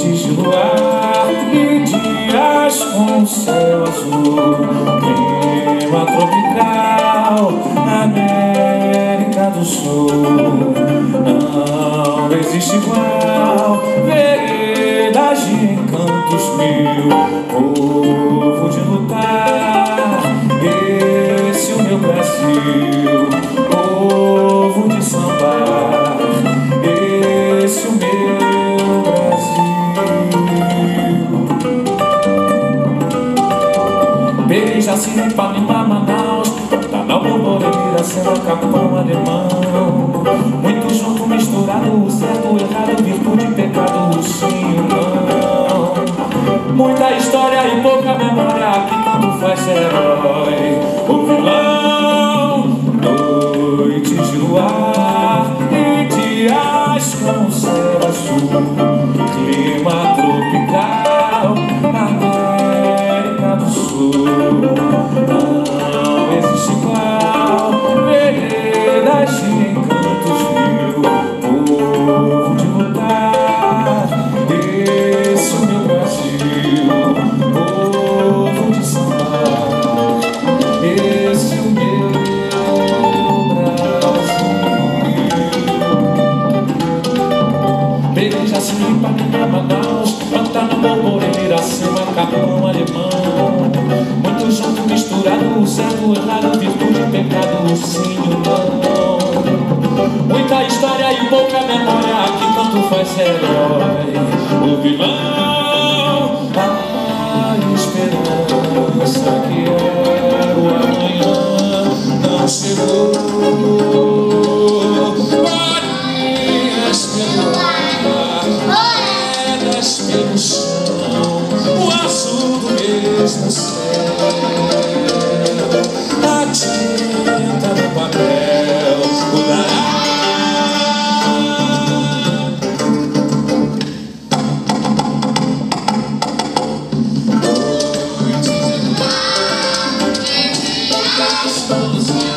noites de luar e dias com céu azul Clima tropical, América do Sul. Não existe igual, veredas de encantos mil Brasil. Beija-se em Panamá, Manaus, Pantanal, Borborema, Iracema, Capão, Alemão. Muito junto, misturado, o certo, o errado, virtude, pecado, o sim, o não. Muita história e pouca memória, aqui tanto faz ser herói. O vilão, noites de luar e dias com céu azul. Clima Borborema, Iracema, Capão, Alemão. Muito junto, misturado, certo, errado, virtude, pecado, sim, não. Muita história e pouca memória, aqui tanto faz herói. O vilão, a esperança que era o amanhã não chegou. Olhas pelo stars.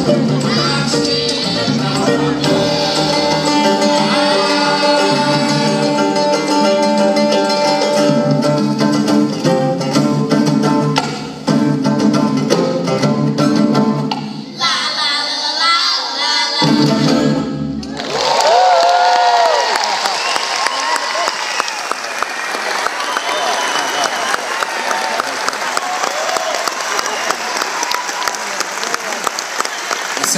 Esse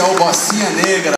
é o Bocinha Negra.